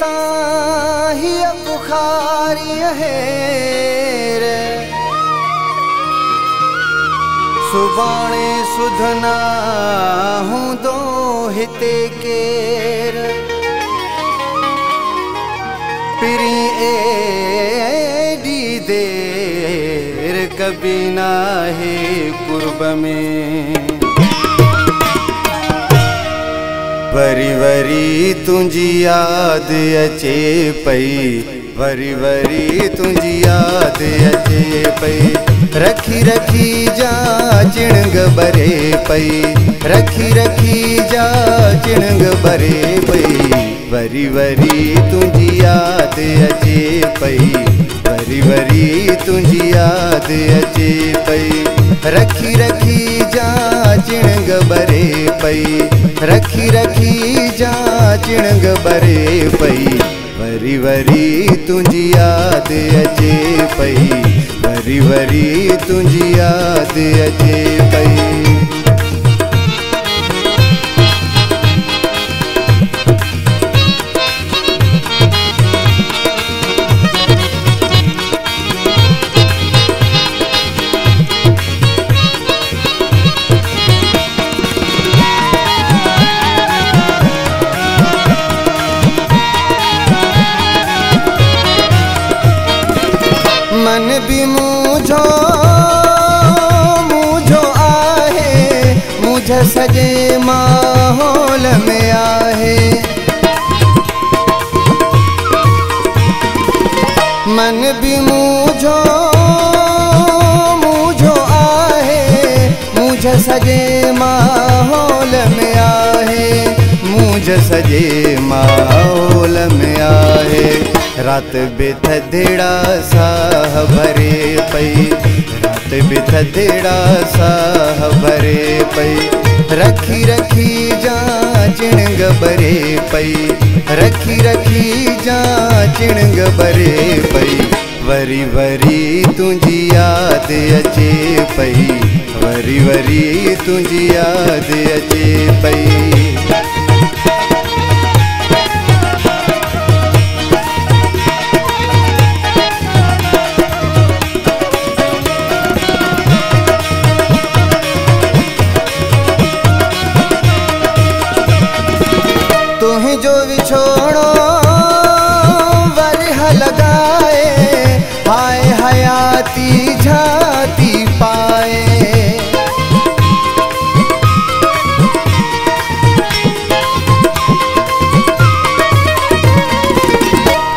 सां बुखारी हेर सुभाणे सुधना हूंदो हिते केर। पिरी एॾी देर कबी नाहे कुर्ब में। वरी वरी तुंहिंजी यादि अचे पई। वरी वरी तुंहिंजी यादि अचे पई। रखी रखी जा चिणग भरे पई। रखी रखी जा चिणग भरे पई। वरी वरी तुंहिंजी यादि अचे पई। वरी वरी तुंहिंजी यादि अचे पई। रखी रखी जा चिणग भरे पई। रखी रखी जा चिणग भरे पई। वरी वरी तुझी याद अचे पई। वरी वरी तुझी याद अचे पई। बि मुंहिंजो मुंहिंजो आहे मुंहिंजे सॼे माहौल में आहे। मन बि मुंहिंजो मुंहिंजो आहे मुंहिंजे सॼे माहौल में आहे मुंहिंजे सॼे माहौल में आहे। रात बि थधेड़ा साह भरे पई। रात बि थधेड़ा साह भरे पई। रखी रखी जा चिणग भरे पई। रखी रखी जा चिणग भरे पई। वरी वरी तुंहिंजी यादि अचे पई। वरी वरी तुंहिंजी यादि अचे पई। लॻाए हाय हयाती झाती पाए।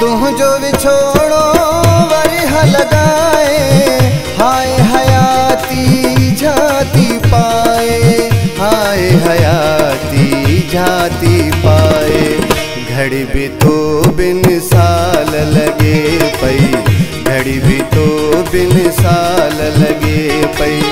तुंहिंजो विछोड़ो वरह लॻाए हाय हयाती झाती पाए, हाय हयाती झाती पाए। घड़ी भी तो बिन साल लगे पई। घड़ी भी तो बिन साल लगे पई।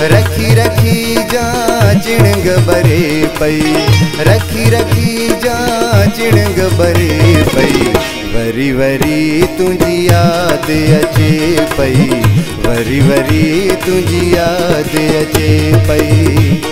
रखी रखी जा चिणग भरे पई। रखी रखी जा चिणग भरे पई। वरी वरी तुंहिंजी यादि अचे पई। वरी वरी तुझी याद अचे पई।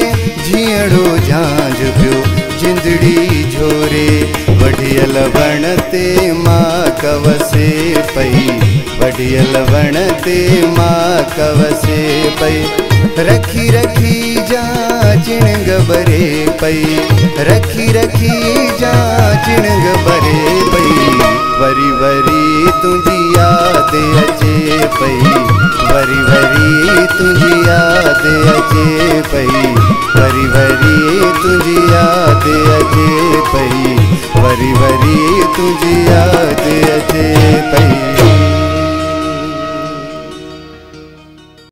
झोरे वढियल वण ते माँ कवसे पई। वढियल वण ते माँ कवसे पई। रखी रखी जा चिणग भरे पई। रखी रखी जा चिणग भरे पई। वरी वरी तुंहिंजी याद अचे पई। वरी वरी तुंहिंजी यादि अचे वरी पई